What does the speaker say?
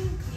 Sinclair.